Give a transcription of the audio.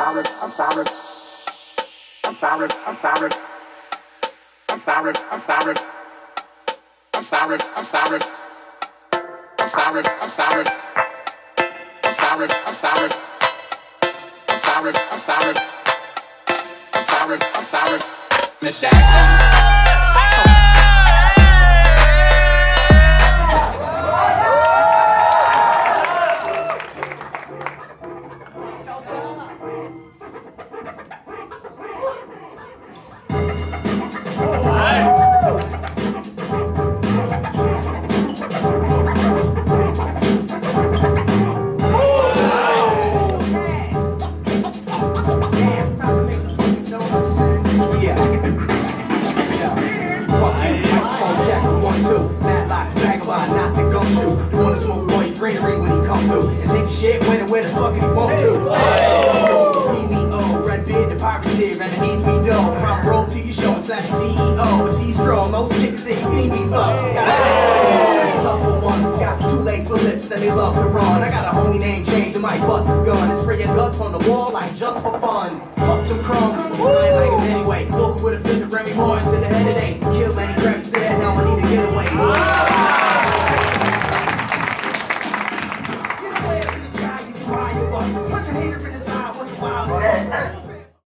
sorry, I'm sorry. I'm sorry, I'm sorry. I'm sorry, I'm sorry. I'm sorry, I'm sorry. I'm sorry, I'm sorry. I'm sorry, I'm sorry. I'm sorry, I'm sorry. I'm sorry, I'm sorry. Miss Jackson. Check, one, two. Mad like vagabond, not the gumshoe. You wanna smoke boy, you bring the ring when he come through. And take the shit when and where the fuck he want to. PMO, red beard, the pirates here, and it needs me dough. Crime roll to your show and slap the CEO. It's he strong, most niggas ain't seen me fuck. Got a tough for ones, got two legs for lips, and they love to run. I got a homie named James, and my bust is gun. And spray your guts on the wall like just for fun. Fuck them crumbs. Put your hater in his eye, Put your wild.